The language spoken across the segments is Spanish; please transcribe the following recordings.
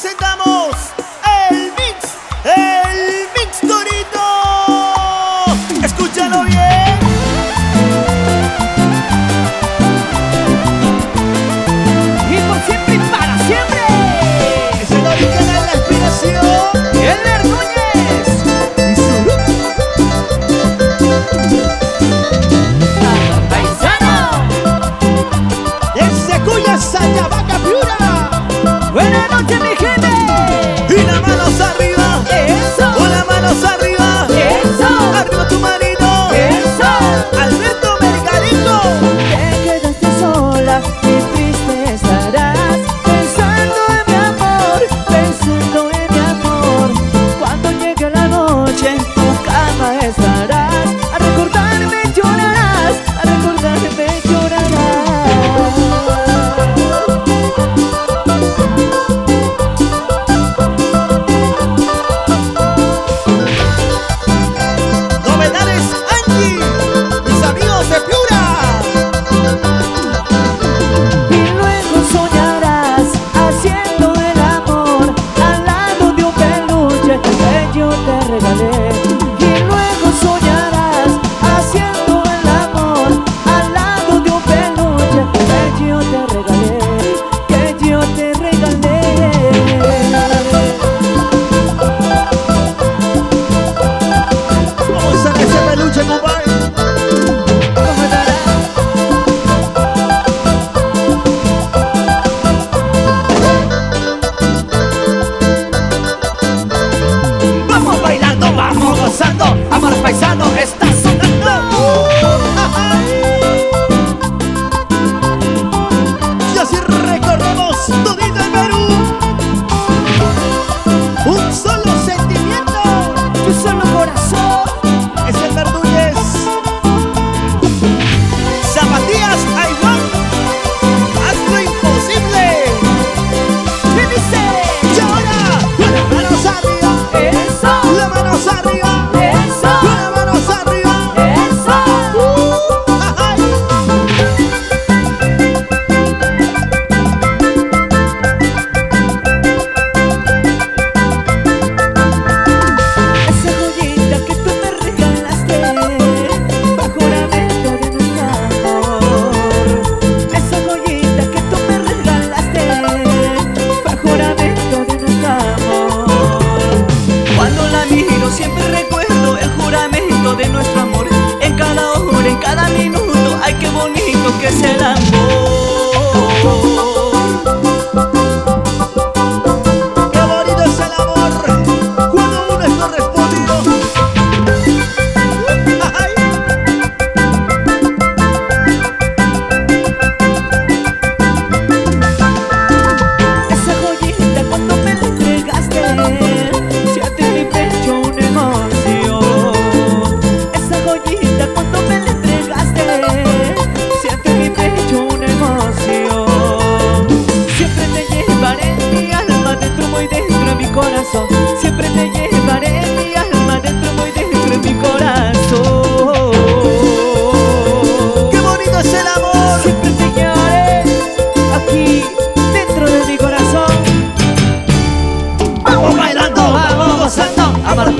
presentamos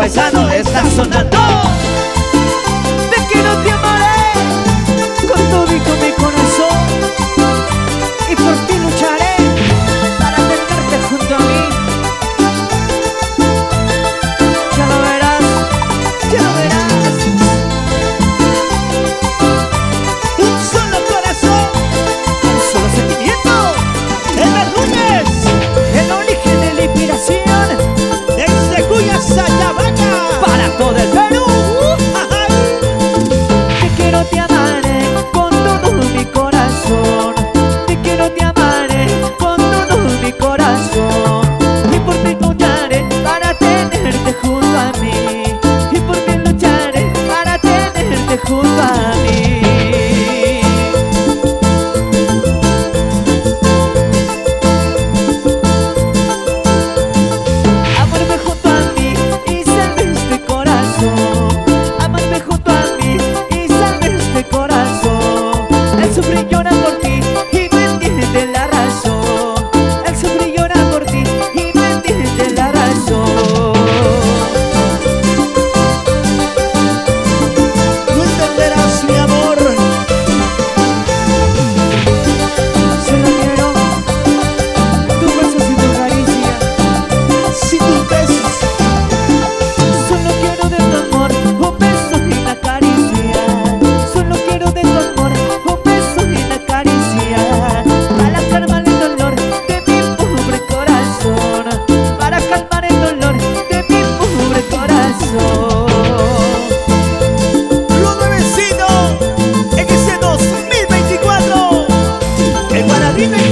está sonando.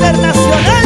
internacional.